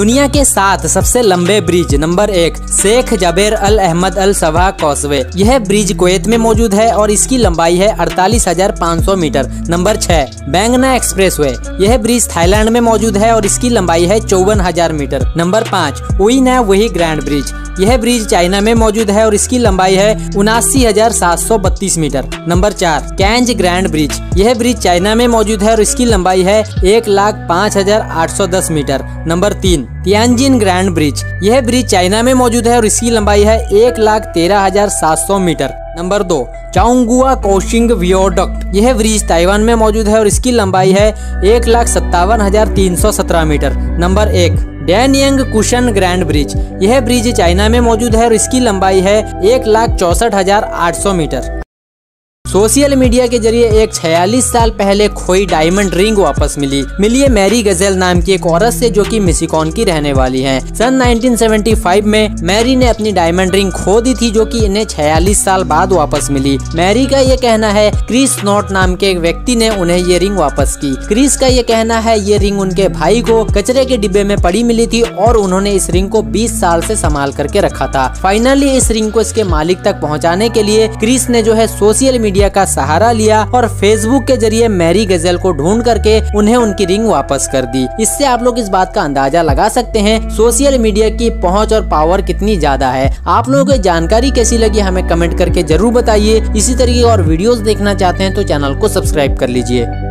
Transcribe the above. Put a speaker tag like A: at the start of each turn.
A: दुनिया के सात सबसे लंबे ब्रिज, नंबर एक, शेख जबेर अल अहमद अल सभा कौसवे। यह ब्रिज कुवैत में मौजूद है और इसकी लंबाई है अड़तालीस हज़ार पाँच सौ मीटर। नंबर छह, बैंगना एक्सप्रेस वे यह ब्रिज थाईलैंड में मौजूद है और इसकी लंबाई है चौवन हज़ार मीटर। नंबर पाँच वही वही ग्रैंड ब्रिज। यह ब्रिज चाइना में मौजूद है और इसकी लंबाई है उनासी मीटर। नंबर चार, कैंज ग्रैंड ब्रिज। यह ब्रिज चाइना में मौजूद है और इसकी लंबाई है एक लाख पाँच हज़ार आठ सौ दस मीटर। नंबर तीन तियानजिन ग्रैंड ब्रिज। यह ब्रिज चाइना में मौजूद है और इसकी लंबाई है एक लाख तेरह हज़ार सात सौ मीटर। नंबर दो चाउंगुआ कोशिंग वियोडक्ट। यह ब्रिज ताइवान में मौजूद है और इसकी लंबाई है एक लाख सत्तावन हज़ार तीन सौ सत्रह मीटर। नंबर एक डैनयंग कुशन ग्रैंड ब्रिज। यह ब्रिज चाइना में मौजूद है और इसकी लंबाई है एक लाख चौसठ हज़ार आठ सौ मीटर। सोशल मीडिया के ज़रिए एक 46 साल पहले खोई डायमंड रिंग वापस मिली। मिली है मैरी गजेल नाम की एक औरत से जो कि मिसिकॉन की रहने वाली है। सन 1975 में मैरी ने अपनी डायमंड रिंग खो दी थी जो कि इन्हें 46 साल बाद वापस मिली। मैरी का ये कहना है, क्रिस नोट नाम के एक व्यक्ति ने उन्हें ये रिंग वापस की। क्रिस का ये कहना है, ये रिंग उनके भाई को कचरे के डिब्बे में पड़ी मिली थी और उन्होंने इस रिंग को बीस साल ऐसी संभाल करके रखा था। फाइनली इस रिंग को इसके मालिक तक पहुँचाने के लिए क्रिस ने जो है सोशल मीडिया मीडिया का सहारा लिया और फेसबुक के ज़रिए मैरी गज़ल को ढूंढ करके उन्हें उनकी रिंग वापस कर दी। इससे आप लोग इस बात का अंदाज़ा लगा सकते हैं, सोशल मीडिया की पहुँच और पावर कितनी ज़्यादा है। आप लोगों को जानकारी कैसी लगी हमें कमेंट करके ज़रूर बताइए। इसी तरीके और वीडियोस देखना चाहते हैं तो चैनल को सब्सक्राइब कर लीजिए।